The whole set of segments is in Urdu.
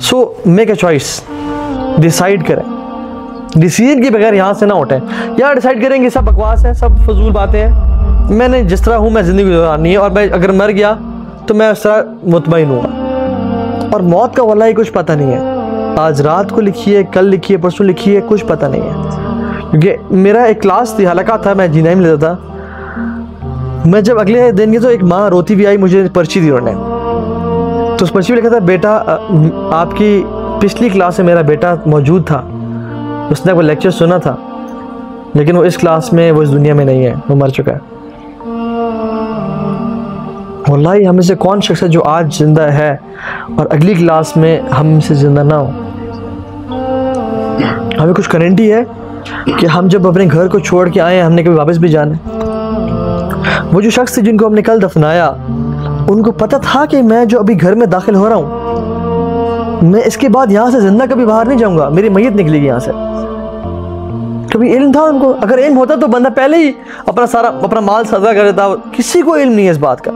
So make a choice decide کریں ڈیسیجن کے بغیر یہاں سے نہ اٹھیں یا ڈیسائیڈ کریں کہ سب بکواس ہے سب فضول باتیں ہیں. میں نے جس طرح ہوں، میں زندگی گزارنی ہے اور میں اگر مر گیا تو میں اس طرح مطمئن ہوں اور موت کا واللہ ہی کچھ پتہ نہیں ہے. آج رات کو لکھی ہے، کل لکھی ہے، پرسوں لکھی ہے، کچھ پتہ نہیں ہے. کیونکہ میرا ایک کلاس تھی، حلقہ تھا، میں جی نہیں لیتا تھا. میں جب اگلے دن گیا تو ایک ماں روتی بھی آئی، مجھے پرچی دی انہوں نے. تو اس پرچی میں لکھا تھا، بیٹا آپ کی پچھلی کلاس میں میرا بیٹا موجود تھا۔ اس نے وہ لیکچر سنا تھا، لیکن وہ اس کلاس میں، وہ اس دنیا میں نہیں ہے، وہ مر چکا ہے۔ واللہ، ہم سے کون شخص ہے جو آج زندہ ہے اور اگلی کلاس میں ہم سے زندہ نہ ہو؟ ہمیں کچھ کرنٹی ہے کہ ہم جب اپنے گھر کو چھوڑ کے آئے ہم نے کبھی واپس بھی جانا ہے۔ وہ جو شخص تھے جن کو ہم نے کل دفنایا ان کو پتہ تھا کہ میں جو ابھی گھر میں داخل ہو رہا ہوں، میں اس کے بعد یہاں سے زندہ کبھی باہر نہیں جاؤں گا۔ میری میت نکلے گی یہاں سے۔ کبھی علم تھا ان کو؟ اگر علم ہوتا تو بندہ پہلے ہی اپنا سارا اپنا مال سزا کر دیتا کسی کو علم نہیں ہے اس بات کا۔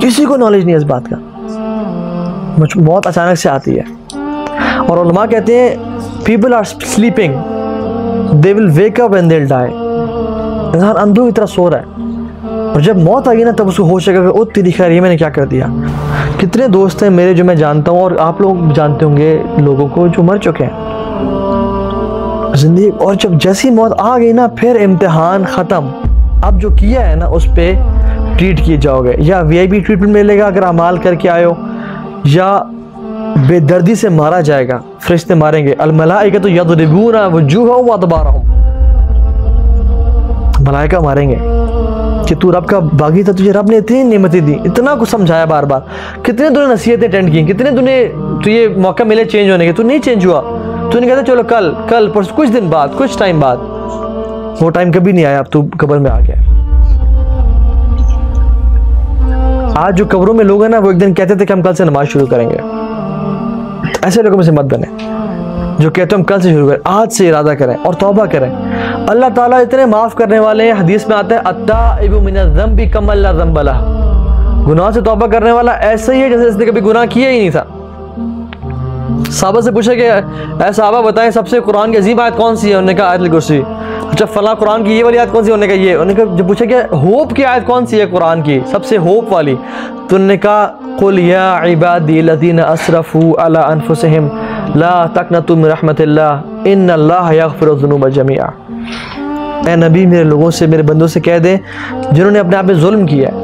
کسی کو نالج نہیں ہے اس بات کا۔ بہت اچانک سے آتی ہے۔ اور علماء کہتے ہیں people are sleeping they will wake up and they'll die انسان اندھو کی طرح سو رہا ہے۔ اور جب موت آئی نا تب اس کو ہوش کہ او تیری خیر، یہ میں نے کیا کر دیا۔ کتنے دوست ہیں میرے جو میں جانتا ہوں اور آپ لوگ جانتے ہوں گے لوگوں کو جو مر چکے ہیں۔ زندگی اور، جب جیسی موت آ گئی نا، پھر امتحان ختم۔ اب جو کیا ہے نا، اس پہ ٹریٹ کیے جاؤ گے۔ یا وی آئی بی ٹریٹمنٹ ملے گا اگر عمال کر کے آئے ہو، یا بے دردی سے مارا جائے گا، فرشتے ماریں گے۔ الملائکہ تو یضربون وجوہہم وادبارہم۔ ملائکہ ماریں گے۔ کہ تو رب کا باغی تھا، تجھے رب نے اتنی نعمتیں دی، اتنا کچھ سمجھایا بار بار۔ کتنے تو نے نصیحتیں اٹینڈ کی کتنے تو نے تو یہ موقع ملے چینج ہونے کے۔ تو نہیں چینج ہوا۔ تو نہیں کہتا چلو کل کل پرس کچھ دن بعد، کچھ ٹائم بعد۔ وہ ٹائم کبھی نہیں آیا، اب تو قبر میں آ گیا۔ آج جو قبروں میں لوگ ہیں نا، وہ ایک دن کہتے تھے کہ ہم کل سے نماز شروع کریں گے۔ ایسے لوگوں میں سے مت بنے جو کہتے ہیں ہم کل سے شروع کریں، آج سے ارادہ کریں اور توبہ کریں۔ اللہ تعالیٰ اتنے معاف کرنے والے ہیں، حدیث میں آتا ہے، التائب من الذنب کم اللہ ذنب لہ۔ گناہ سے توبہ کرنے والا ایسا ہی ہے جیسے اس نے کبھی گناہ کیا ہی نہیں تھا۔ صحابہ سے پوچھا کہ، اے صحابہ بتائیں سب سے قرآن کی عظیم آیت کون سی ہے؟ انہوں نے کہا، آیت الکرسی۔ اچھا فلاں قرآن کی یہ والی آیت کون سی انہوں نے کہا یہ۔ انہوں نے کہا، جب پوچھا کہ، ہوپ کی آیت کون سی ہے قرآن کی؟ سب سے ہوپ والی تو انہوں نے کہا، قل یا عبادی الذین اسرفوا علی انفسہم لا تقنطوا من رحمت اللہ. ان اللہ یغفر الذنوب جميعا. اے نبی، میرے لوگوں سے، میرے بندوں سے کہہ دیں جنہوں نے اپنے آپ پہ ظلم کیا ہے،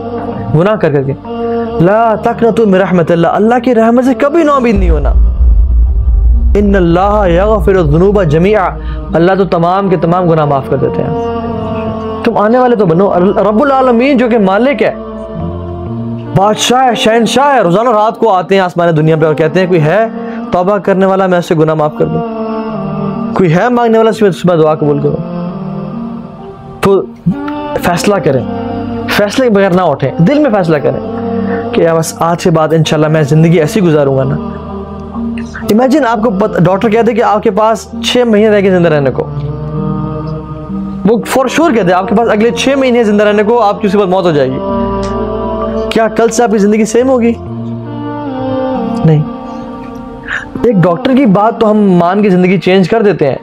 گناہ کر کر کے. لا تقنطوا من رحمت اللہ. اللہ کی رحمت سے کبھی نومید نہیں ہونا. ان اللہ یغفر الذنوب جميعا. اللہ تو تمام کے تمام گناہ معاف کر دیتے ہیں. تم آنے والے تو بنو. رب العالمین جو کہ مالک ہے. بادشاہ ہے شہنشاہ ہے. روزانہ رات کو آتے ہیں آسمان دنیا پہ اور کہتے ہیں کوئی ہے؟ توبہ کرنے والا میں اسے گناہ معاف کر دوں۔ کوئی ہے مانگنے والا صبح دعا قبول کرو۔ تو فیصلہ کریں۔ فیصلے کے بغیر نہ اٹھیں۔ دل میں فیصلہ کریں کہ بس آج کے بعد انشاءاللہ میں زندگی ایسی گزاروں گا نا۔ امیجن آپ کو ڈاکٹر کہتے کہ آپ کے پاس چھ مہینے رہ کے زندہ رہنے کو۔ وہ فور شور کہتے ہیں آپ کے پاس اگلے چھ مہینے زندہ رہنے کو آپ کی اسی بات موت ہو جائے گی۔ کیا کل سے آپ کی زندگی سیم ہوگی؟ نہیں۔ ایک ڈاکٹر کی بات تو ہم مان کے زندگی چینج کر دیتے ہیں۔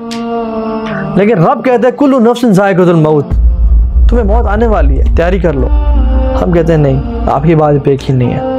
لیکن رب کہتا ہے، کلو نفس ذائقۃ الموت۔ تمہیں موت آنے والی ہے، تیاری کر لو۔ ہم کہتے ہیں، نہیں، آپ کی بات پہ یقین نہیں ہے۔